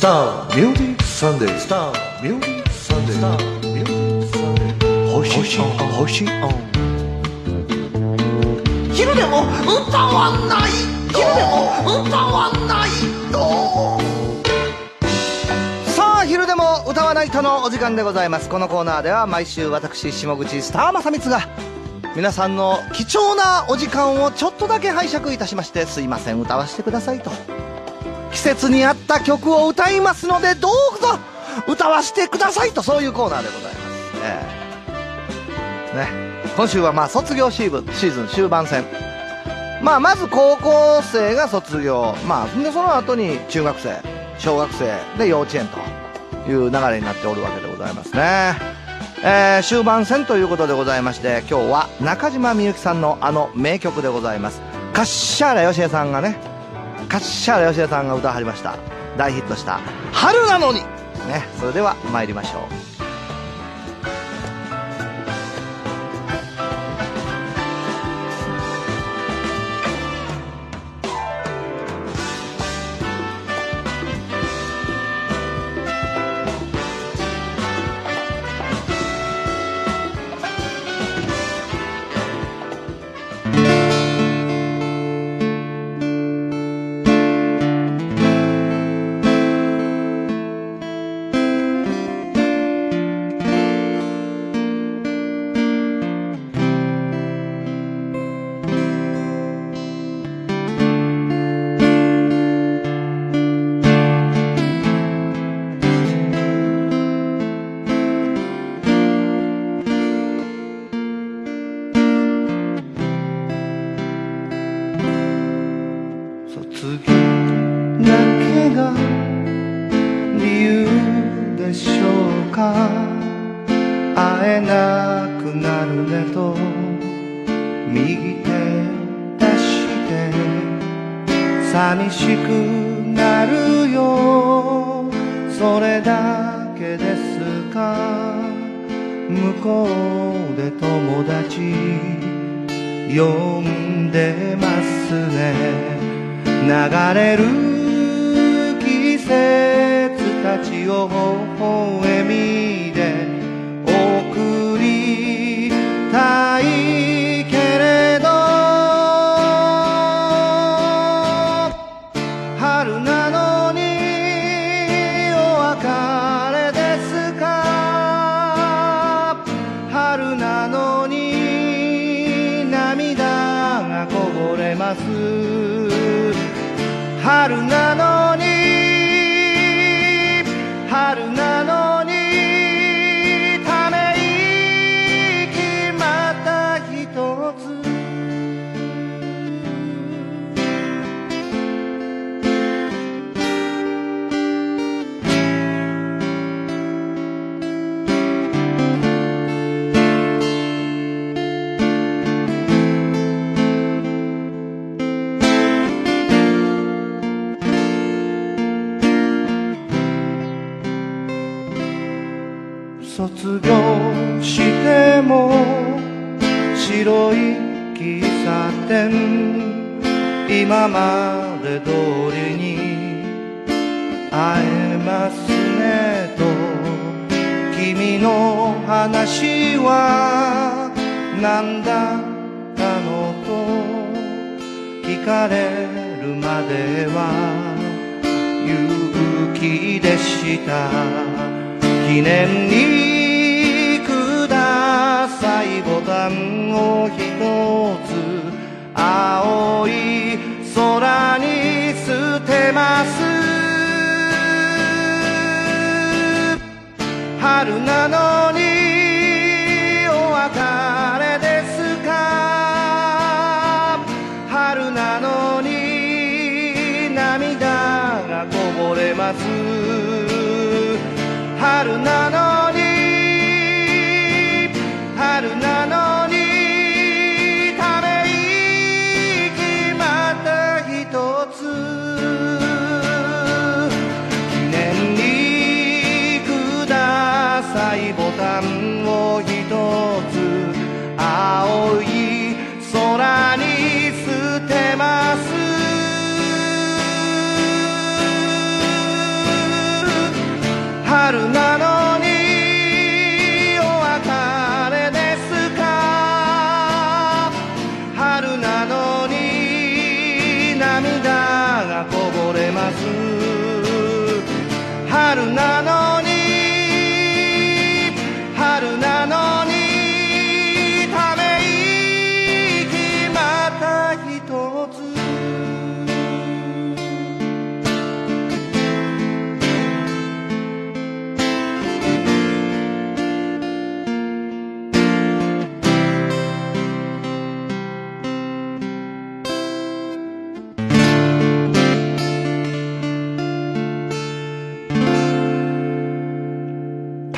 ターミュージックサンデースターミュージックサンデースターミュージックサンデー星星昼でも歌わない昼でも歌わないよ。さあ昼でも歌わナイトのお時間でございます。このコーナーでは毎週私下口スター正光が皆さんの貴重なお時間をちょっとだけ拝借いたしましてすいません歌わせてくださいと季節に合った曲を歌いますのでどうぞ歌わせてくださいとそういうコーナーでございます、ええ。ね。今週はまあ卒業シーズンシーズン終盤戦。まあまず高校生が卒業。まあでその後に中学生小学生で幼稚園という流れになっておるわけでございますね。えー終盤戦ということでございまして今日は中島みゆきさんのあの名曲でございます。カッシャーラヨシエさんがねシャーラ吉田さんが歌わはりました。大ヒットした「春なのに」ね。それでは参りましょう。卒業だけが理由でしょうか。会えなくなるねと。右手出して。寂しくなるよ。それだけですか。向こうで友達呼んでますね。流れる季節たちを微笑みで送りたいけれど。春なのにお別れですか。春なのに涙がこぼれます。春なの卒業しても白い喫茶店今まで通りに会えますねと君の話は何だったのと聞かれるまでは勇気でした。記念にンを一つ。青い空に捨てます。春なのにお別れですか。春なのに涙がこぼれます。春なのに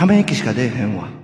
ため息しか出えへんわ。